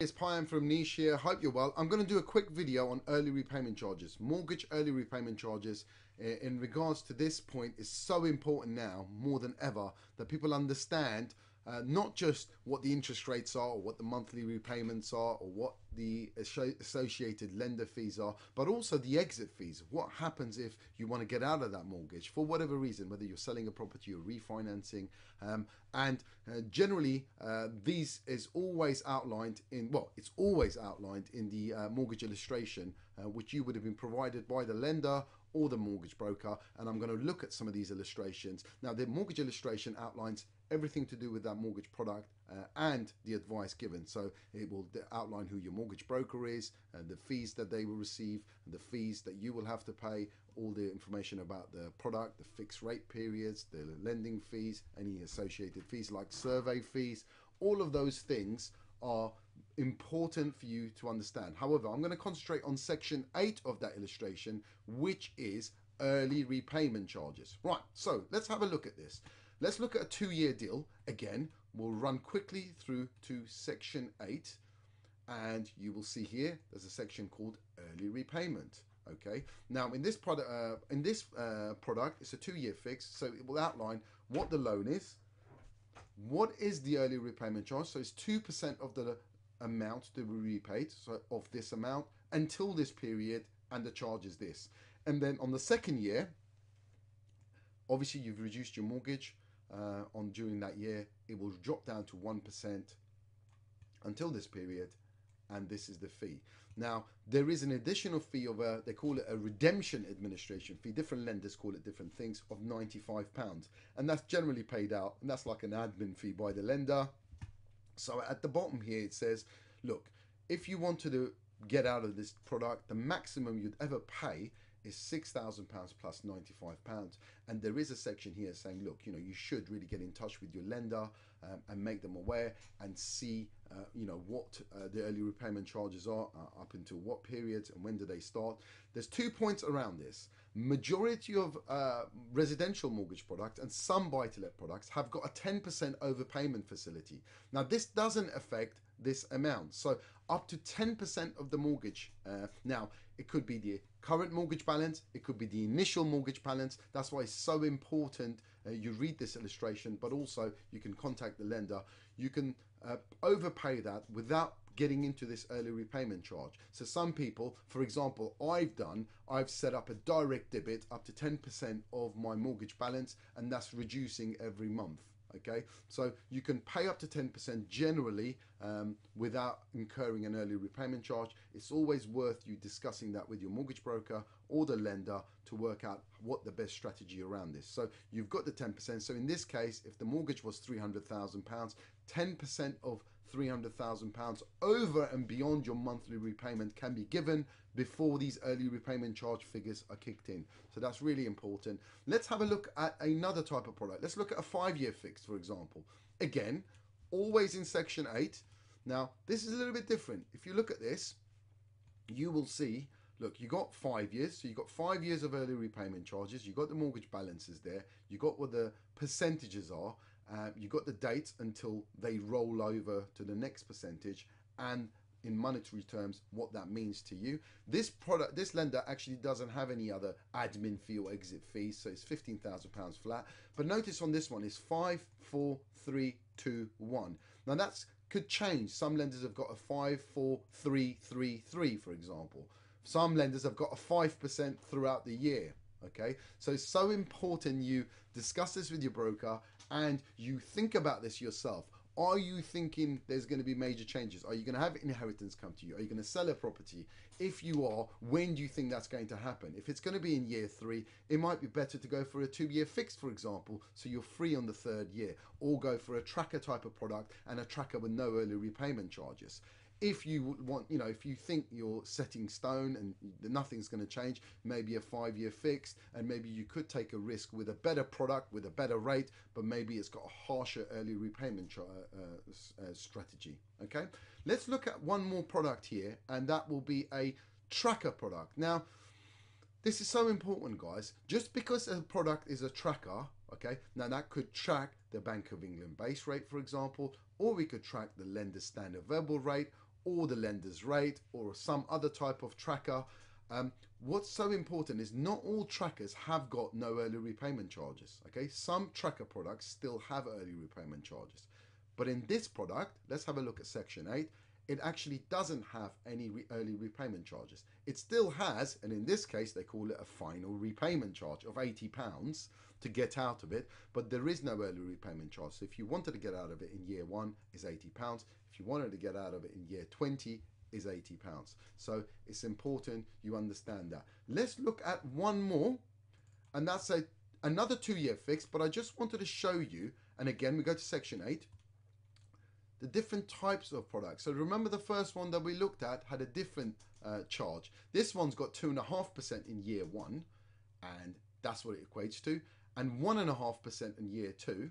It's Payam from Niche here. Hope you're well. I'm going to do a quick video on early repayment charges. Mortgage early repayment charges eh, in regards to this point is so important now more than ever that people understand uh, not just what the interest rates are or what the monthly repayments are or what the associated lender fees are, but also the exit fees. What happens if you want to get out of that mortgage for whatever reason, whether you're selling a property or refinancing. Um, and uh, generally, uh, these is always outlined in, well, it's always outlined in the uh, mortgage illustration, uh, which you would have been provided by the lender or the mortgage broker. And I'm going to look at some of these illustrations. Now, the mortgage illustration outlines everything to do with that mortgage product uh, and the advice given. So it will outline who your mortgage broker is, and the fees that they will receive, the fees that you will have to pay, all the information about the product, the fixed rate periods, the lending fees, any associated fees like survey fees, all of those things are important for you to understand. However, I'm going to concentrate on section 8 of that illustration, which is early repayment charges. Right, so let's have a look at this. Let's look at a two-year deal. Again, we'll run quickly through to section 8 and you will see here there's a section called early repayment okay? Now in this product uh, in this uh, product it's a two-year fix so it will outline what the loan is. What is the early repayment charge? So it's two percent of the amount to be repaid so of this amount until this period and the charge is this. And then on the second year obviously you've reduced your mortgage uh, on during that year, it will drop down to 1% until this period and this is the fee. Now, there is an additional fee of a, they call it a redemption administration fee. Different lenders call it different things of £95. And that's generally paid out. And that's like an admin fee by the lender. So at the bottom here, it says, look, if you wanted to get out of this product, the maximum you'd ever pay is £6,000 plus £95. And there is a section here saying, look, you know, you should really get in touch with your lender um, and make them aware and see, uh, you know, what uh, the early repayment charges are uh, up until what periods and when do they start. There's two points around this. Majority of uh, residential mortgage products and some buy-to-let products have got a 10% overpayment facility. Now, this doesn't affect this amount. So up to 10% of the mortgage. Uh, now, it could be the current mortgage balance, it could be the initial mortgage balance. That's why it's so important uh, you read this illustration, but also you can contact the lender. You can uh, overpay that without getting into this early repayment charge. So some people, for example, I've done, I've set up a direct debit up to 10% of my mortgage balance and that's reducing every month okay? So you can pay up to 10% generally um, without incurring an early repayment charge. It's always worth you discussing that with your mortgage broker or the lender to work out what the best strategy around this. So you've got the 10% so in this case if the mortgage was 300,000 pounds 10% of £300,000 over and beyond your monthly repayment can be given before these early repayment charge figures are kicked in. So that's really important. Let's have a look at another type of product. Let's look at a five-year fix, for example. Again, always in section 8. Now, this is a little bit different. If you look at this, you will see look, you got five years, so you got five years of early repayment charges, you got the mortgage balances there, you got what the percentages are, uh, you got the dates until they roll over to the next percentage and in monetary terms what that means to you. This product this lender actually doesn't have any other admin fee or exit fees so it's 15,000 pounds flat. But notice on this one is five four three two one. Now that's could change. Some lenders have got a five four three three three for example. Some lenders have got a five percent throughout the year okay? So it's so important you discuss this with your broker and you think about this yourself are you thinking there's going to be major changes? Are you going to have inheritance come to you? Are you going to sell a property? If you are when do you think that's going to happen? If it's going to be in year three it might be better to go for a two-year fix for example so you're free on the third year or go for a tracker type of product and a tracker with no early repayment charges if you want, you know, if you think you're setting stone and nothing's going to change, maybe a five year fix, and maybe you could take a risk with a better product, with a better rate, but maybe it's got a harsher early repayment uh, uh, strategy. Okay, let's look at one more product here, and that will be a tracker product. Now, this is so important, guys. Just because a product is a tracker, okay, now that could track the Bank of England base rate, for example, or we could track the lender standard variable rate, or the lender's rate or some other type of tracker. Um, what's so important is not all trackers have got no early repayment charges. Okay, some tracker products still have early repayment charges. But in this product, let's have a look at section 8 it actually doesn't have any re early repayment charges. It still has, and in this case, they call it a final repayment charge of £80 to get out of it, but there is no early repayment charge. So if you wanted to get out of it in year one, is £80. If you wanted to get out of it in year 20, is £80. So it's important you understand that. Let's look at one more, and that's a another two-year fix, but I just wanted to show you, and again, we go to section 8, the different types of products. So remember the first one that we looked at had a different uh, charge. This one's got 2.5% in year one, and that's what it equates to, and 1.5% in year two,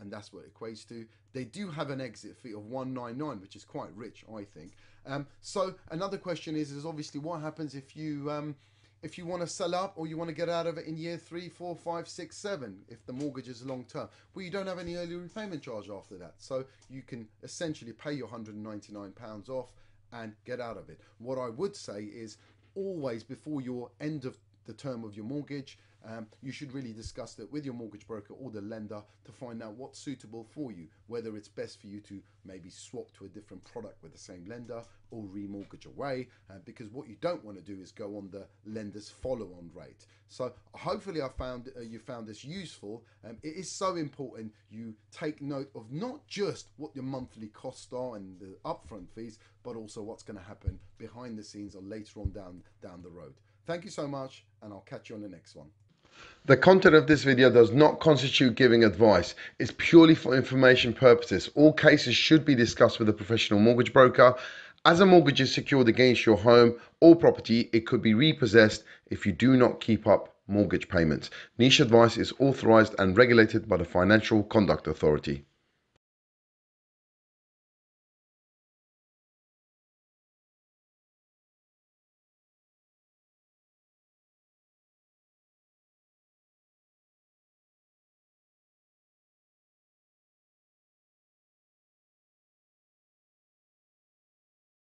and that's what it equates to. They do have an exit fee of 199, which is quite rich, I think. Um, so another question is, is obviously what happens if you um, if you want to sell up or you want to get out of it in year three, four, five, six, seven, if the mortgage is long term. Well, you don't have any early repayment charge after that. So you can essentially pay your £199 off and get out of it. What I would say is always before your end of the term of your mortgage, um, you should really discuss that with your mortgage broker or the lender to find out what's suitable for you, whether it's best for you to maybe swap to a different product with the same lender or remortgage away, uh, because what you don't want to do is go on the lender's follow-on rate. So hopefully I found uh, you found this useful. Um, it is so important you take note of not just what your monthly costs are and the upfront fees, but also what's going to happen behind the scenes or later on down down the road. Thank you so much, and I'll catch you on the next one. The content of this video does not constitute giving advice. It's purely for information purposes. All cases should be discussed with a professional mortgage broker. As a mortgage is secured against your home or property, it could be repossessed if you do not keep up mortgage payments. Niche advice is authorized and regulated by the Financial Conduct Authority.